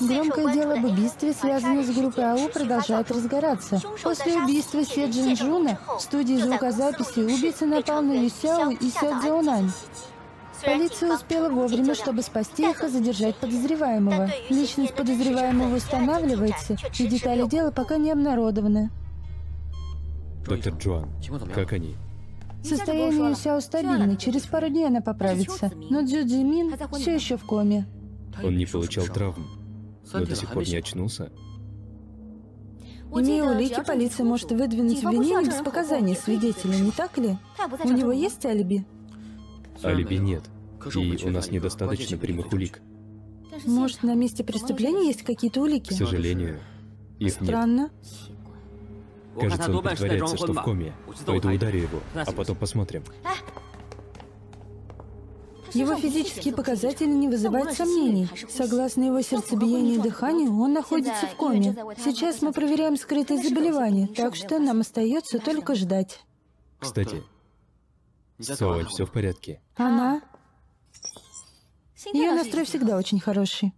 Громкое дело об убийстве, связанное с группой АУ, продолжает разгораться. После убийства Се Джинджуна в студии звукозаписи убийца напал на Юсяо и Сё Цзэунань. Полиция успела вовремя, чтобы спасти их и задержать подозреваемого. Личность подозреваемого устанавливается, и детали дела пока не обнародованы. Доктор Джоан, как они? Состояние Юсяо стабильно, через пару дней она поправится. Но Дзю Цзимин все еще в коме. Он не получал травм, но до сих пор не очнулся. Имея улики, полиция может выдвинуть обвинение без показаний свидетеля, не так ли? У него есть алиби? Алиби нет, и у нас недостаточно прямых улик. Может, на месте преступления есть какие-то улики? К сожалению, их нет. Странно. Кажется, он притворяется, что в коме. Пойду ударю его, а потом посмотрим. Его физические показатели не вызывают сомнений. Согласно его сердцебиению и дыханию, он находится в коме. Сейчас мы проверяем скрытые заболевания, так что нам остается только ждать. Кстати, Соль, все в порядке. Она... Ее настрой всегда очень хороший.